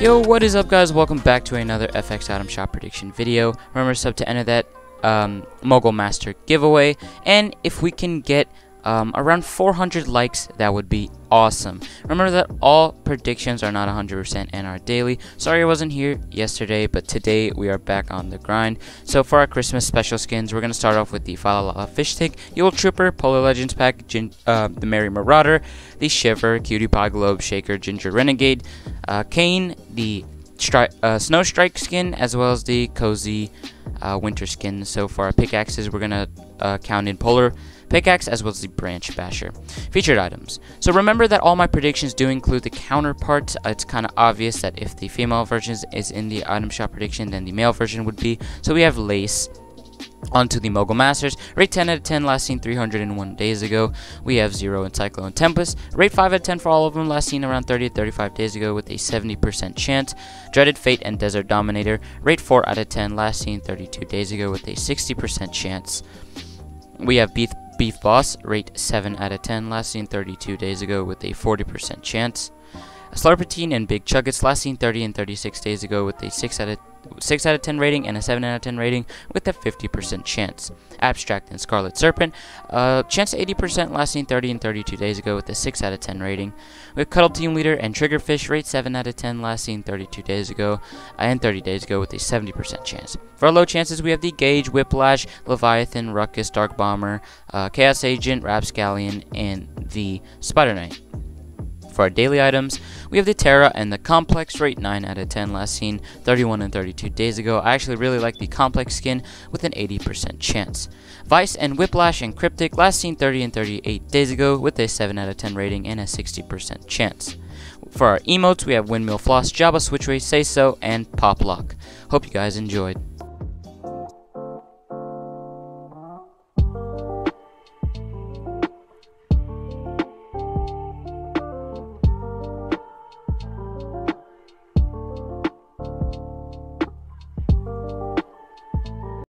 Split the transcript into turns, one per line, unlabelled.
Yo, what is up guys? Welcome back to another FX Item Shop prediction video. Remember sub to enter that um, Mogul Master giveaway. And if we can get um, around 400 likes, that would be awesome. Remember that all predictions are not 100% and are daily. Sorry I wasn't here yesterday, but today we are back on the grind. So for our Christmas special skins, we're going to start off with the Falalala Fish Tank, Yule Trooper, Polar Legends Pack, Gin uh, the Merry Marauder, the Shiver, Cutie Pie Globe Shaker, Ginger Renegade, uh, Kane, the Stri uh, Snow Strike skin, as well as the Cozy uh, Winter skin. So for our pickaxes, we're going to uh, count in Polar pickaxe as well as the branch basher. Featured items. So remember that all my predictions do include the counterpart. It's kind of obvious that if the female version is in the item shop prediction, then the male version would be. So we have lace. Onto the Mogul Masters. Rate 10 out of 10, last seen 301 days ago. We have 0 in Cyclone Tempest. Rate 5 out of 10 for all of them, last seen around 30 to 35 days ago with a 70% chance. Dreaded Fate and Desert Dominator. Rate 4 out of 10, last seen 32 days ago with a 60% chance. We have Beef Beef Boss, rate 7 out of 10, last seen 32 days ago with a 40% chance. Slurpatine and Big Chuggus, last seen 30 and 36 days ago with a 6 out of 6 out of 10 rating and a 7 out of 10 rating with a 50% chance. Abstrakt and Scarlet Serpent, uh, chance 80% last seen 30 and 32 days ago with a 6 out of 10 rating. With Cuddle Team Leader and Triggerfish, rate 7 out of 10 last seen 32 days ago uh, and 30 days ago with a 70% chance. For our low chances, we have the Gage, Whiplash, Leviathan, Ruckus, Dark Bomber, uh, Chaos Agent, Rapscallion, and the Spider Knight. For our daily items, we have the Terra and the Komplex rate 9 out of 10 last seen 31 and 32 days ago. I actually really like the Komplex skin with an 80% chance. Vice and Whiplash and Cryptic last seen 30 and 38 days ago with a 7 out of 10 rating and a 60% chance. For our emotes, we have Windmill Floss, Jabba Switchway, Say So, and Pop Lock. Hope you guys enjoyed.